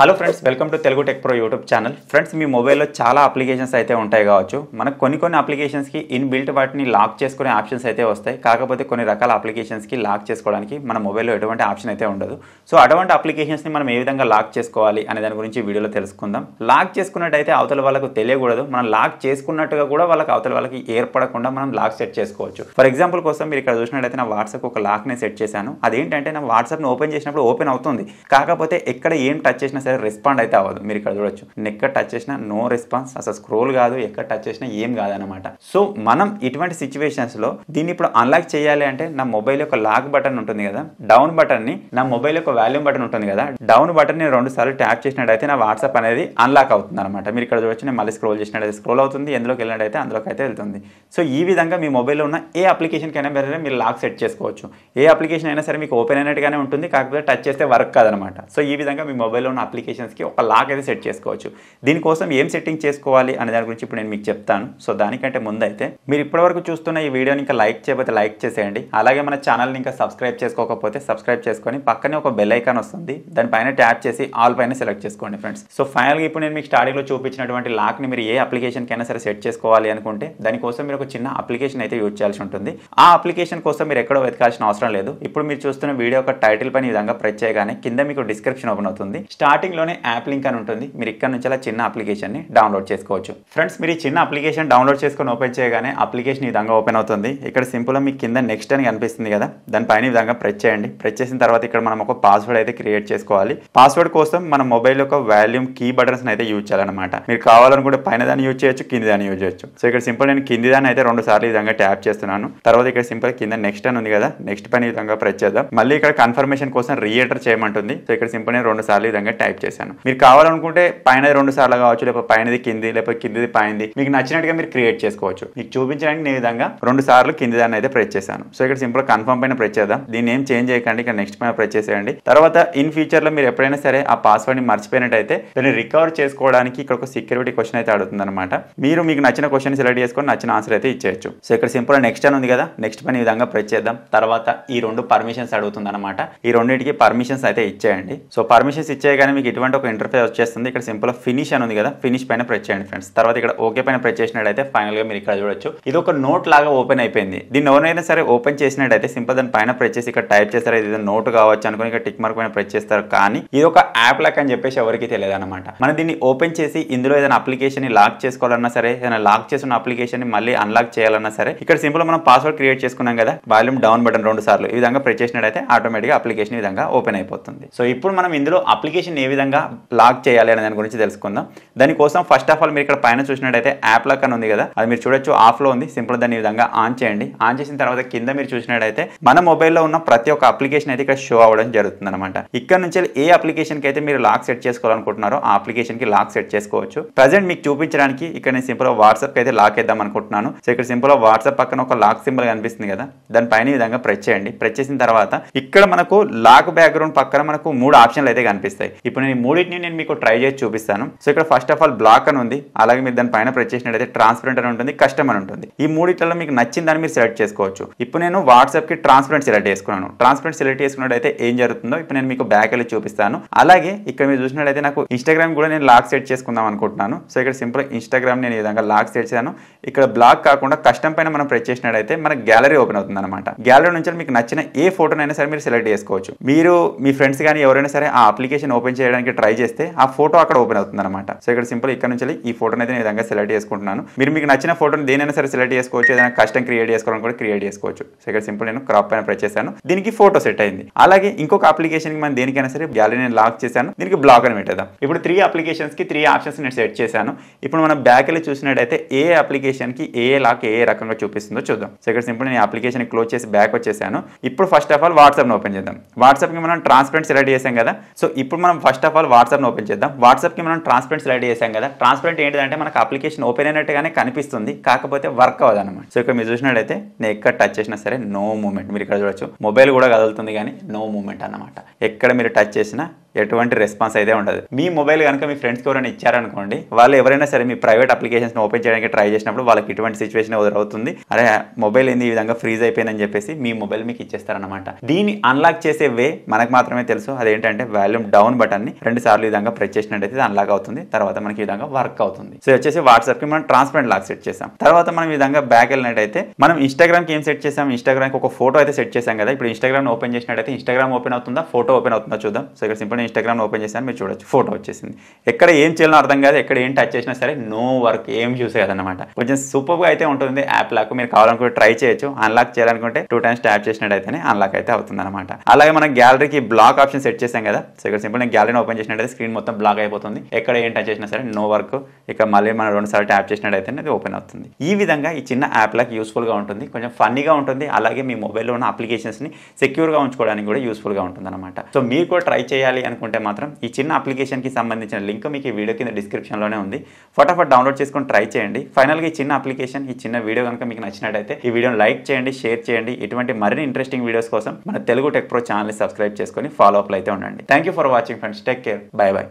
Hello friends welcome to Telugu Tech Pro YouTube channel friends మీ మొబైల్లో చాలా applications అయితే ఉంటాయి కావచ్చు. మనకు కొన్ని కొన్ని అప్లికేషన్స్కి ఇన్బిల్ట్ వాటిని లాక్ చేసుకునే ఆప్షన్స్ అయితే వస్తాయి. కాకపోతే కొన్ని రకాల అప్లికేషన్స్కి లాక్ చేసుకోవడానికి మన మొబైల్లో ఎటువంటి ఆప్షన్ అయితే ఉండదు. సో అటువంటి అప్లికేషన్స్ని మనం ఏ విధంగా లాక్ చేసుకోవాలి అనే దాని గురించి వీడియోలో తెలుసుకుందాం. లాక్ చేసుకున్నట్టయితే అవతల వాళ్ళకు తెలియకూడదు. మనం లాక్ చేసుకున్నట్టుగా కూడా వాళ్ళకి అవతల వాళ్ళకి ఏర్పడకుండా మనం లాక్ సెట్ చేసుకోవచ్చు. ఫర్ ఎగ్జాంపుల్ కోసం మీరు ఇక్కడ చూసినట్టయితే నా వాట్సాప్ ఒక లాక్ని సెట్ చేశాను. అదేంటంటే నా వాట్సాప్ని ఓపెన్ చేసినప్పుడు ఓపెన్ అవుతుంది. కాకపోతే ఎక్కడ ఏం టచ్ చేసినా సరే రెస్పాండ్ అయితే అవ్వదు. మీరు ఇక్కడ చూడొచ్చు. నేను ఎక్కడ టచ్ చేసినా నో రెస్పాన్స్ అసలు స్క్రోల్ కాదు ఎక్కడ టచ్ చేసినా ఏం కాదనమాట సో మనం ఇటువంటి సిచ్యువేషన్స్లో దీన్ని ఇప్పుడు అన్లాక్ చేయాలి అంటే నా మొబైల్ యొక్క లాక్ బటన్ ఉంటుంది కదా. డౌన్ బటన్ని నా మొబైల్ యొక్క వాల్యూమ్ బటన్ ఉంటుంది కదా. డౌన్ బటన్ని రెండు సార్లు ట్యాప్ చేసినట్టయితే నా వాట్సాప్ అనేది అన్లాక్ అవుతుంది అనమాట మీరు ఇక్కడ చూడొచ్చు నేను మళ్ళీ స్క్రోల్ చేసినట్టయితే స్క్రోల్ అవుతుంది ఎందులోకి వెళ్ళినట్టయితే అందులోకి అయితే వెళ్తుంది. సో ఈ విధంగా మీ మొబైల్లో ఉన్న ఏ అప్లికేషన్ కైనా సరే మీరు లాక్ సెట్ చేసుకోవచ్చు. ఏ అప్లికేషన్ అయినా సరే మీకు ఓపెన్ అయినట్టుగానే ఉంటుంది కాకపోతే టచ్ చేస్తే వర్క్ కాదనమాట సో ఈ విధంగా మీ మొబైల్లో ఉన్న అప్లికేషన్స్కి ఒక లాక్ అయితే సెట్ చేసుకోవచ్చు. దీనికోసం ఏం సెట్టింగ్ చేసుకోవాలి అనే దాని గురించి ఇప్పుడు నేను మీకు చెప్తాను. సో దానికంటే ముందు అయితే మీరు ఇప్పటివరకు చూస్తున్న ఈ వీడియోని ఇంకా లైక్ చేయకపోతే లైక్ చేసేయండి. అలాగే మన ఛానల్ని ఇంకా సబ్స్క్రైబ్ చేసుకోకపోతే సబ్స్క్రైబ్ చేసుకొని పక్కనే ఒక బెల్ ఐకాన్ వస్తుంది. దానిపైన ట్యాప్ చేసి ఆల్ పైన సెలెక్ట్ చేసుకోండి ఫ్రెండ్స్ సో ఫైనల్గా ఇప్పుడు నేను మీకు స్టార్టింగ్లో చూపించినటువంటి లాక్ని మీరు ఏ అప్లికేషన్కైనా సరే సెట్ చేసుకోవాలి అనుకుంటే దానికోసం మీరు ఒక చిన్న అప్లికేషన్ అయితే యూజ్ చేయాల్సి ఉంటుంది. ఆ అప్లికేషన్ కోసం మీరు ఎక్కడో వెతకాల్సిన అవసరం లేదు. ఇప్పుడు మీరు చూస్తున్న వీడియో ఒక టైటిల్ పైన ఈ విధంగా ప్రెస్ చేయగానే కింద మీకు డిస్క్రిప్షన్ ఓపెన్ అవుతుంది. స్టార్టింగ్ లోనే యాప్ లింక్ అని ఉంటుంది. మీరు ఇక్కడ నుంచి అలా చిన్న అప్లికేషన్ని డౌన్లోడ్ చేసుకోవచ్చు. ఫ్రెండ్స్ మీరు ఈ చిన్న అప్లికేషన్ డౌన్లోడ్ చేసుకొని ఓపెన్ చేయగానే అప్లికేషన్ ఈ విధంగా ఓపెన్ అవుతుంది. ఇక్కడ సింపుల్ మీకు కింద నెక్స్ట్ అని కనిపిస్తుంది కదా దానిపైన ఈ విధంగా ప్రెస్ చేయండి. ప్రెస్ చేసిన తర్వాత ఇక్కడ మనం ఒక పాస్వర్డ్ అయితే క్రియేట్ చేసుకోవాలి. పాస్వర్డ్ కోసం మన మొబైల్ యొక్క వాల్యూమ్ కీ బటన్స్ అయితే యూజ్ చేయాలన్నమాట. మీరు కావాలనుకుంటే పైన దాన్ని యూజ్ చేయొచ్చు కింది దాన్ని యూజ్ చేయొచ్చు. సో ఇక్కడ సింపుల్ నేను కింది దాన్ని అయితే రెండు సార్లు ఈ విధంగా ట్యాప్ చేస్తున్నాను. తర్వాత ఇక్కడ సింపుల్ కింద నెక్స్ట్ అని ఉంది కదా నెక్స్ట్ పైన ఈ విధంగా ప్రెస్ చేద్దాం. మళ్ళీ ఇక్కడ కన్ఫర్మేషన్ కోసం రీఎంటర్ చేయమంటుంది. సో ఇక్కడ సింపుల్ నేను రెండు సార్లు ఈ విధంగా టైప్ చేశాను. మీరు కావాలనుకుంటే పైన రెండు సార్లు కావచ్చు లేకపోతే పైనది కింది లేకపోతే కిందిది పైనది మీకు నచ్చినట్టుగా మీరు క్రియేట్ చేసుకోవచ్చు. మీకు చూపించడానికి నేను ఈ విధంగా రెండు సార్లు కింది దాన్ని అయితే ప్రెస్ చేశాను. సో ఇక్కడ సింపుల్ కన్ఫర్మ్ పైన ప్రెస్ చేద్దాం. దీన్ని ఏం చేంజ్ చేయకండి ఇక్కడ నెక్స్ట్ పైన ప్రెస్ చేసేయండి. తర్వాత ఇన్ ఫ్యూచర్లో మీరు ఎప్పుడైనా సరే ఆ పాస్వర్డ్ని మర్చిపోయినట్టయితే దాన్ని రికవర్ చేసుకోవడానికి ఇక్కడ ఒక సెక్యూరిటీ క్వశ్చన్ అయితే అడుగుతుంది అనమాట మీరు మీకు నచ్చిన క్వశ్చన్ సెలెక్ట్ చేసుకొని నచ్చిన ఆన్సర్ అయితే ఇచ్చేయచ్చు. సో ఇక్కడ సింపుల్ నెక్స్ట్ అని ఉంది కదా నెక్స్ట్ పైన ఈ విధంగా ప్రెస్ చేద్దాం. తర్వాత ఈ రెండు పర్మిషన్స్ అడుగుతుంది అనమాట ఈ రెండింటికి పర్మిషన్స్ అయితే ఇచ్చేయండి. సో పర్మిషన్స్ ఇచ్చేయగానే మీకు ఇటువంటి ఒక ఇంటర్ఫేస్ వచ్చేస్తుంది. ఇక్కడ సింపుల్ ఫినిష్ అని ఉంది కదా ఫినిష్ పైన ప్రెస్ చేయండి ఫ్రెండ్స్ తర్వాత ఇక్కడ ఓకే పైన ప్రెస్ చేసినట్టయితే ఫైనల్గా మీరు ఇక్కడ చూడొచ్చు. ఇది ఒక నోట్ లాగా ఓపెన్ అయిపోయింది. దీన్ని ఎవరైనా సరే ఓపెన్ చేసినట్టయితే సింపుల్ దాని పైన ప్రెస్ చేసి ఇక్కడ టైప్ చేస్తారు ఇది నోట్ కావచ్చు అనుకుని ఇక్కడ టిక్ మార్క్ పైన ప్రెస్ చేస్తారు కానీ ఇది ఒక యాప్ లాక్ అని చెప్పేసి ఎవరికి తెలియదు అనమాట మనం దీన్ని ఓపెన్ చేసి ఇందులో ఏదైనా అప్లికేషన్ని లాక్ చేసుకోవాలన్నా సరే ఏదైనా లాక్ చేసిన అప్లికేషన్ని మళ్ళీ అన్లాక్ చేయాలన్నా సరే ఇక్కడ సింపుల్ మనం పాస్వర్డ్ క్రియేట్ చేసుకున్నాం కదా వాల్యూమ్ డౌన్ బటన్ రెండు సార్లు. ఈ విధంగా ప్రెస్ చేసినట్టయితే ఆటోమేటిక్గా అప్లికేషన్ ఈ విధంగా ఓపెన్ అయిపోతుంది. సో ఇప్పుడు మనం ఇందులో అప్లికేషన్ ఏ విధంగా లాక్ చేయాలి అనే దాని గురించి తెలుసుకుందాం. దానికోసం ఫస్ట్ ఆఫ్ ఆల్ మీరు ఇక్కడ పైన చూసినట్టయితే యాప్ లక్ అని ఉంది కదా అది మీరు చూడొచ్చు ఆఫ్లో ఉంది. సింపుల్ దాన్ని ఈ విధంగా ఆన్ చేయండి. ఆన్ చేసిన తర్వాత కింద మీరు చూసినట్టయితే మన మొబైల్లో ఉన్న ప్రతి ఒక్క అప్లికేషన్ అయితే ఇక్కడ షో అవ్వడం జరుగుతుంది అనమాట ఇక్కడ నుంచి ఏ అప్లికేషన్కి అయితే మీరు లాక్ సెట్ చేసుకోవాలనుకుంటున్నారో ఆ అప్లికేషన్కి లాక్ సెట్ చేసుకోవచ్చు. ప్రజెంట్ మీకు చూపించడానికి ఇక్కడ నేను సింపుల్ వాట్సాప్ అయితే లాక్ వేద్దాం అనుకుంటున్నాను. సో ఇక్కడ సింపుల్ వాట్సాప్ పక్కన ఒక లాక్ సింబల్ కనిపిస్తుంది కదా దానిపైన పైన విధంగా ప్రెస్ చేయండి. ప్రెస్ చేసిన తర్వాత ఇక్కడ మనకు లాక్ బ్యాక్గ్రౌండ్ పక్కన మనకు మూడు ఆప్షన్లు అయితే కనిపిస్తాయి. ఇప్పుడు ఇప్పుడు నేను మూడింటిని నేను మీకు ట్రై చేసి చూపిస్తాను. సో ఇక్కడ ఫస్ట్ ఆఫ్ ఆల్ బ్లాక్ అని ఉంది. అలాగే మీరు దాని పైన ప్రెస్ చేసినట్టయితే ట్రాన్స్పరెంట్ అని ఉంటుంది కస్టమ్ అని ఉంటుంది. ఈ మూడిట్లలో మీకు నచ్చిన దాన్ని మీరు సెలెక్ట్ చేసుకోవచ్చు. ఇప్పుడు నేను వాట్సాప్కి ట్రాన్స్పరెంట్ సెలెక్ట్ చేసుకున్నాను. ట్రాన్స్పరెంట్ సెలెక్ట్ చేసుకున్నట్టయితే ఏం జరుగుతుందో ఇప్పుడు నేను మీకు బ్యాక్ వెళ్ళి చూపిస్తాను. అలాగే ఇక్కడ మీరు చూసినట్టయితే నాకు ఇన్స్టాగ్రామ్ కూడా నేను లాక్ సెట్ చేసుకుందాం అనుకుంటున్నాను. సో ఇక్కడ సింపుల్ ఇన్స్టాగ్రామ్ నేను ఈ విధంగా లాక్ సెట్ చేశాను. ఇక్కడ బ్లాక్ కాకుండా కస్టమ్ పైన మనం ప్రెస్ చేసినట్టయితే మన గ్యాలరీ ఓపెన్ అవుతుంది అనమాట గ్యాలరీ నుంచి మీకు నచ్చిన ఏ ఫోటోనైనా సరే మీరు సెలెక్ట్ చేసుకోవచ్చు. మీరు మీ ఫ్రెండ్స్ కానీ ఎవరైనా సరే ఆ అప్లికేషన్ ఓపెన్ చేయడానికి ట్రై చేస్తే ఆ ఫోటో అక్కడ ఓపెన్ అవుతుంది అనమాట సో ఇక్కడ సింపుల్ ఇక్కడ నుంచి ఈ ఫోటోని అయితే నేను విధంగా సెలెక్ట్ చేసుకుంటున్నాను. మీరు మీకు నచ్చిన ఫోటోని దేనైనా సరే సెలెక్ట్ చేసుకోవచ్చు ఏదైనా కష్టం క్రియేట్ చేసుకోవాలని కూడా క్రియేట్ చేసుకోవచ్చు. సో ఇక్కడ సింపుల్ నేను క్రాప్ పైన ప్రెస్ చేశాను. దీనికి ఫోటో సెట్ అయింది. అలాగే ఇంకొక అప్లికేషన్ మనం దేనికైనా సరే గ్యాలరీ నేను లాక్ చేశాను. దీనికి బ్లాక్ అని పెట్టేద్దాం. ఇప్పుడు త్రీ అప్లికేషన్స్కి త్రీ ఆప్షన్స్ నేను సెట్ చేశాను. ఇప్పుడు మనం బ్యాక్ వెళ్ళి చూసినట్టయితే ఏ అప్లికేషన్కి ఏ లాక్ ఏ రకంగా చూపిస్తుందో చూద్దాం. సో ఇక్కడ సింపుల్ నేను అప్లికేషన్ క్లోజ్ చేసి బ్యాక్ వచ్చేసాను. ఇప్పుడు first of all WhatsApp open చేద్దాం. వాట్సాప్కి మనం ట్రాన్స్పరెంట్ సెలెక్ట్ చేసాం కదా. సో ఇప్పుడు మనం ఫస్ట్ ఫస్ట్ ఆఫ్ ఆల్ వాట్సాప్ని ఓపెన్ చేద్దాం. వాట్సాప్కి మనం ట్రాన్స్పరెంట్ సెలెక్ట్ చేసాం కదా. ట్రాన్స్పరెంట్ ఏంటంటే మనకు అప్లికేషన్ ఓపెన్ అయినట్టుగానే కనిపిస్తుంది. కాకపోతే వర్క్ అవ్వదు అనమాట సో ఇక్కడ మీరు చూసినట్టయితే నేను ఎక్కడ టచ్ చేసినా సరే నో మూమెంట్ మీరు ఇక్కడ చూడొచ్చు. మొబైల్ కూడా కదులుతుంది కానీ నో మూమెంట్ అనమాట ఎక్కడ మీరు టచ్ చేసినా ఎటువంటి రెస్పాన్స్ అయితే ఉండదు. మీ మొబైల్ కనుక మీ ఫ్రెండ్స్కి ఎవరైనా ఇచ్చారనుకోండి వాళ్ళు ఎవరైనా సరే మీ ప్రైవేట్ అప్లికేషన్స్ ఓపెన్ చేయడానికి ట్రై చేసినప్పుడు వాళ్ళకి ఇటువంటి సిచ్యువేషన్ ఎదురవుతుంది అరే మొబైల్ ఏంది ఈ విధంగా ఫ్రీజ్ అయిపోయిందని చెప్పేసి మీ మొబైల్ మీకు ఇచ్చేస్తారనమాట దీన్ని అన్లాక్ చేసే వే మనకు మాత్రమే తెలుసు. అదేంటంటే వాల్యూమ్ డౌన్ బటన్ బటన్ని రెండు సార్లు ఈ విధంగా ప్రెస్ చేసినట్టయితే అన్లాక్ అవుతుంది. తర్వాత మనకి ఈ విధంగా వర్క్ అవుతుంది. సో వచ్చేసి వాట్సాప్కి మనం ట్రాన్స్పరెంట్ లాక్ సెట్ చేసాం. తర్వాత మనం ఈ విధంగా బ్యాక్ వెళ్ళినట్టయితే మనం ఇన్స్టాగ్రామ్కి ఏం సెట్ చేసాం? ఇన్స్టాగ్రామ్కి ఒక ఫోటో అయితే సెట్ చేసాం కదా. ఇప్పుడు ఇన్స్టాగ్రామ్ ఓపెన్ చేసినట్టయితే ఇన్స్టాగ్రామ్ ఓపెన్ అవుతుందా? ఫోటో ఓపెన్ అవుతుందా చూద్దాం. సో ఇక్కడ సింపుల్ ఇన్స్టాగ్రామ్ ఓపెన్ చేశాను మీరు చూడొచ్చు. ఫోటో వచ్చేసింది. ఎక్కడ ఏం చేయాలో అర్థం కాదు ఎక్కడ ఏం టచ్ చేసినా సరే నో వర్క్ ఏం యూస్ కాదన్నమాట. కొంచెం సూపర్గా అయితే ఉంటుంది యాప్ లాక్. మీరు కావాలనుకుంటే ట్రై చేయొచ్చు. అన్లాక్ చేయాలనుకుంటే టూ టైమ్స్ ట్యాప్ చేసినట్టయితేనే అన్లాక్ అయితే అవుతుంది అనమాట అలాగే మనం గ్యాలరీకి బ్లాక్ ఆప్షన్ సెట్ చేసాం కదా. సో ఇక్కడ సింపుల్ నేను గ్యాలరీని ఓపెన్ చేసినట్టయితే స్క్రీన్ మొత్తం బ్లాక్ అయిపోతుంది. ఎక్కడ ఏం టచ్ చేసినా సరే నో వర్క్. ఇక మళ్ళీ మనం రెండు సార్లు ట్యాప్ చేసినట్టయితే అది ఓపెన్ అవుతుంది. ఈ విధంగా ఈ చిన్న యాప్ లాక్ యూస్ఫుల్గా ఉంటుంది. కొంచెం ఫన్నీగా ఉంటుంది. అలాగే మీ మొబైల్లో ఉన్న అప్లికేషన్స్ని సెక్యూర్గా ఉంచుకోవడానికి కూడా యూస్ఫుల్గా ఉంటుంది అనమాట సో మీరు కూడా ట్రై చేయాలి అనుకుంటే మాత్రం ఈ చిన్న అప్లికేషన్కి సంబంధించిన లింక్ మీకు ఈ వీడియో కింద డిస్క్రిప్షన్లోనే ఉంది. ఫటాఫట్ డౌన్లోడ్ చేసుకొని ట్రై చేయండి. ఫైనల్గా ఈ చిన్న అప్లికేషన్ ఈ చిన్న వీడియో కనుక మీకు నచ్చినట్టయితే ఈ వీడియోని లైక్ చేయండి షేర్ చేయండి. ఇటువంటి మరిన్ని ఇంట్రెస్టింగ్ వీడియోస్ కోసం మన తెలుగు టెక్ ప్రో ఛానల్ని సబ్స్క్రైబ్ చేసుకొని ఫాలో అప్లో అయితే ఉండండి. Thank you for watching friends take care bye bye